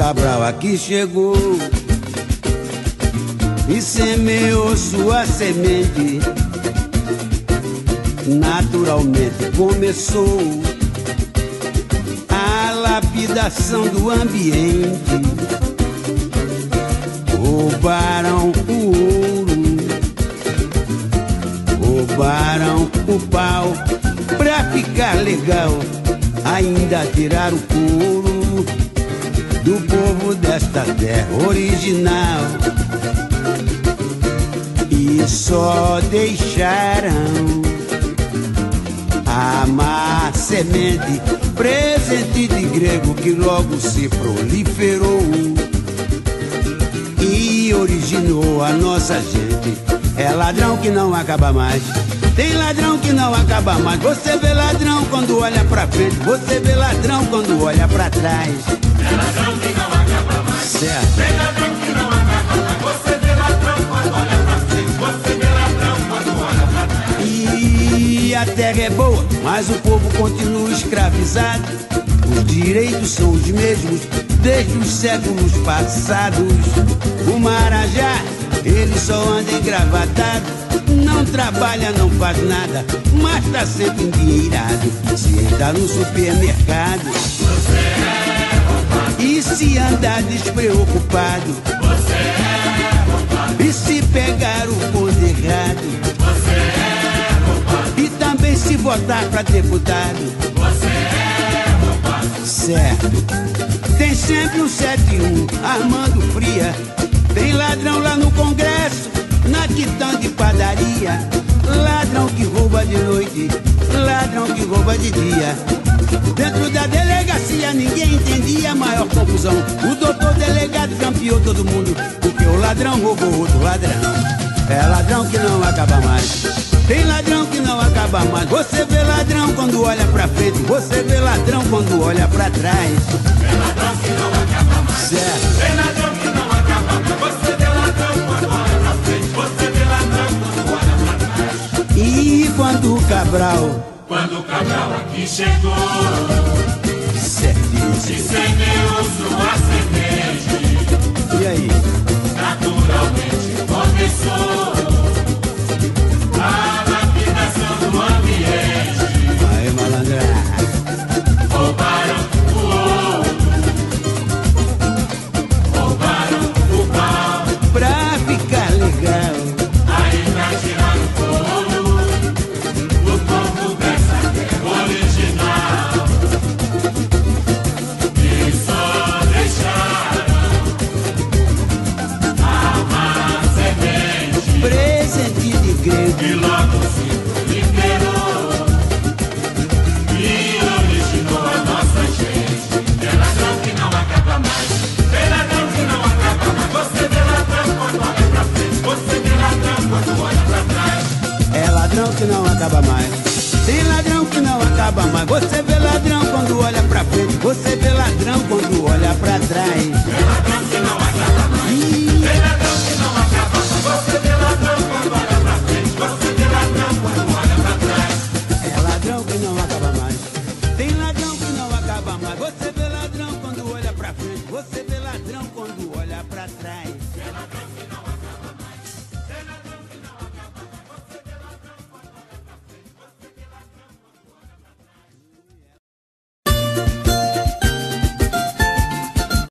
Cabral aqui chegou e semeou sua semente. Naturalmente começou a lapidação do ambiente. Roubaram o ouro, roubaram o pau pra ficar legal. Ainda tirar o couro do povo desta terra original e só deixaram a má semente, presente de grego que logo se proliferou e originou a nossa gente. É ladrão que não acaba mais. Tem ladrão que não acaba mais. Você vê ladrão quando olha pra frente. Você vê ladrão quando olha pra trás. É ladrão que não acaba mais. Certo. Tem ladrão que não acaba mais. Você vê ladrão quando olha pra frente. Você vê ladrão quando olha pra trás. E a terra é boa, mas o povo continua escravizado. Os direitos são os mesmos desde os séculos passados. O Marajá, ele só anda engravatado. Não trabalha, não faz nada, mas tá sempre endinheirado. Se entrar no supermercado e se andar despreocupado, e se pegar o bonde errado, e também se votar pra deputado, certo. Tem sempre um 71 armando fria. Tem ladrão lá no que rouba de noite, ladrão que rouba de dia. Dentro da delegacia ninguém entendia a maior confusão. O doutor delegado campeou todo mundo, porque o ladrão roubou outro ladrão. É ladrão que não acaba mais. Tem ladrão que não acaba mais. Você vê ladrão quando olha pra frente, você vê ladrão quando olha pra trás. É ladrão que não acaba mais. Certo. Tem ladrão Cabral. Quando Cabral aqui chegou grego. e logo se proliferou e originou a nossa gente. É ladrão que não acaba mais. É ladrão que não acaba mais. Você vê ladrão quando olha pra frente. Você vê ladrão quando olha pra trás. É ladrão que não acaba mais. Tem ladrão que não acaba mais. Você vê ladrão quando olha pra frente. Você vê ladrão quando olha pra trás. É ladrão